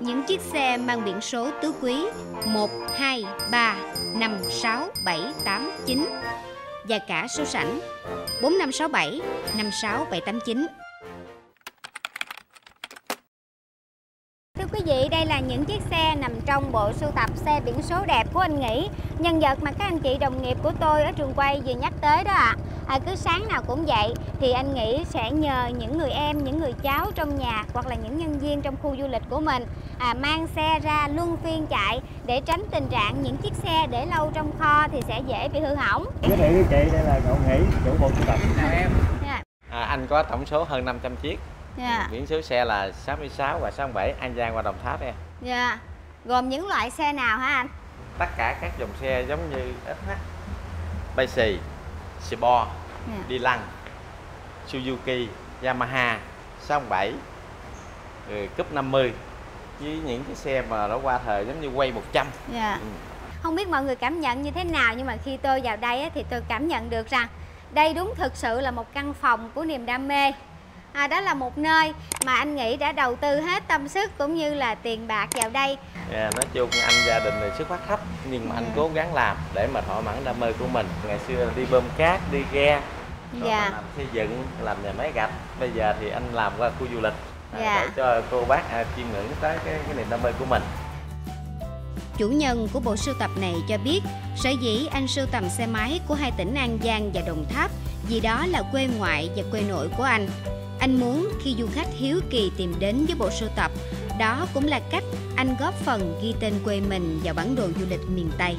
những chiếc xe mang biển số tứ quý 1, 2, 3, 5, 6, 7, 8, 9 và cả số sảnh 4567 56789. Thưa quý vị, đây là những chiếc xe nằm trong bộ sưu tập xe biển số đẹp của anh Nghĩ. Nhân vật mà các anh chị đồng nghiệp của tôi ở trường quay vừa nhắc tới đó ạ. À. À, cứ sáng nào cũng vậy thì anh Nghĩ sẽ nhờ những người em, những người cháu trong nhà hoặc là những nhân viên trong khu du lịch của mình à, mang xe ra luân phiên chạy để tránh tình trạng những chiếc xe để lâu trong kho thì sẽ dễ bị hư hỏng. Giới thiệu với chị đây là Ngộ Nghĩ, chủ bộ sưu tập. Chào em. Yeah. À, anh có tổng số hơn 500 chiếc. Yeah. Biển số xe là 66 và 67 An Giang và Đồng Tháp em. Yeah. Gồm những loại xe nào hả anh? Tất cả các dòng xe giống như SH, Sport, Yeah. Đi Lăng, Suzuki, Yamaha, 67, rồi Cúp 50 với những cái xe mà nó qua thời giống như quay 100. Dạ. Ừ. Không biết mọi người cảm nhận như thế nào nhưng mà khi tôi vào đây á, thì tôi cảm nhận được rằng đây đúng thực sự là một căn phòng của niềm đam mê. À, đó là một nơi mà anh nghĩ đã đầu tư hết tâm sức cũng như là tiền bạc vào đây. À, nói chung anh gia đình này xuất phát thấp nhưng mà anh Ừ. cố gắng làm để mà thỏa mãn đam mê của mình. Ngày xưa đi bơm cát, đi ghe, rồi Dạ. làm xây dựng, làm nhà máy gạch. Bây giờ thì anh làm qua khu du lịch à, Dạ. để cho cô bác à, chiêm ngưỡng tới cái, cái niềm đam mê của mình. Chủ nhân của bộ sưu tập này cho biết, sở dĩ anh sưu tầm xe máy của hai tỉnh An Giang và Đồng Tháp vì đó là quê ngoại và quê nội của anh. Anh muốn khi du khách hiếu kỳ tìm đến với bộ sưu tập, đó cũng là cách anh góp phần ghi tên quê mình vào bản đồ du lịch miền Tây.